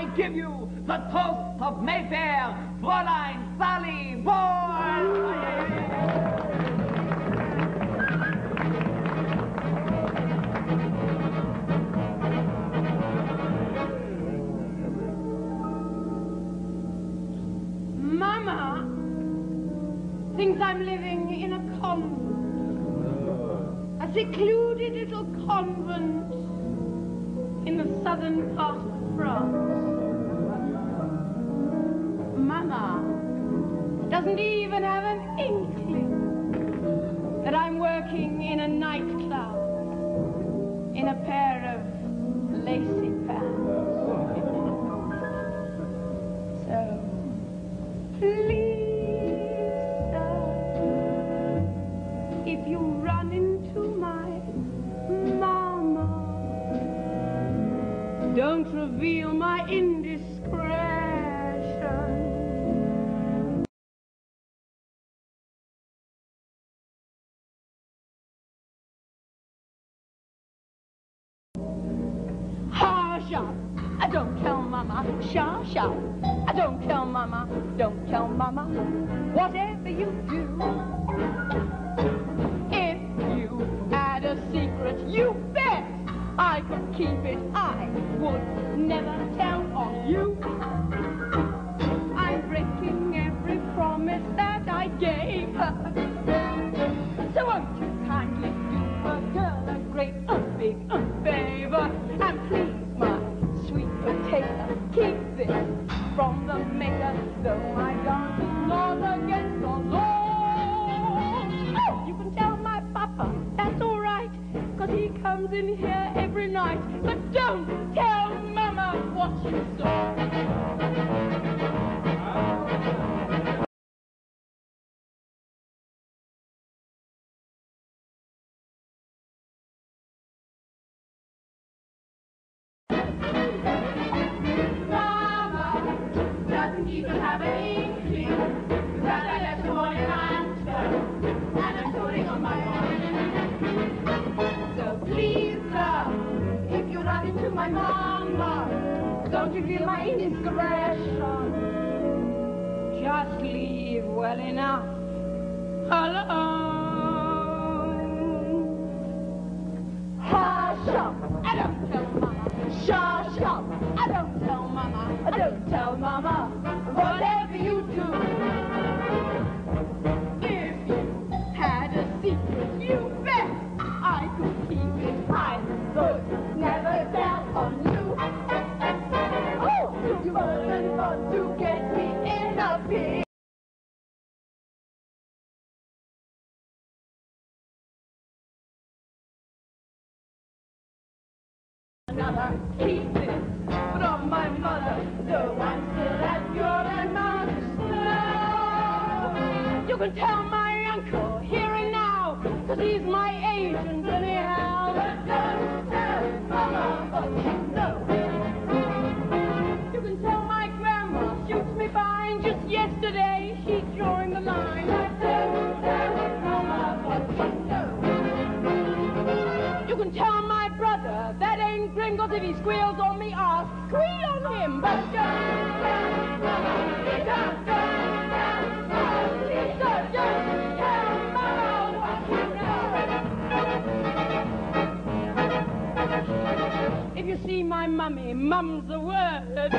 I give you the toast of Mayfair, Fräulein Sally. Mama thinks I'm living in a convent. A secluded little convent in the southern part of Mama doesn't even have an inkling that I'm working in a nightclub in a pair of lacy pants. So Please, don't reveal my indiscretion. Hush up. I don't tell mama. Shush up. I don't tell mama. Don't tell mama. Whatever you do. If you had a secret, you I could keep it. I would never tell on you. I'm breaking every promise that I gave her. So won't you kindly do a girl a great, a big, a favor? And please, my sweet potato, keep this from the maker, though my dancing comes in here every night. But don't tell mama what you saw. Mama doesn't even have an don't you feel my indiscretion? Just leave well enough alone. Hush up! I don't tell mama. Shush from my mother, your. You can tell my uncle here and now, cause he's my agent anyhow. But don't tell mama he squeals on me, I'll squeal on him. But please don't tell mama what you know. If you see my mummy, mum's the word.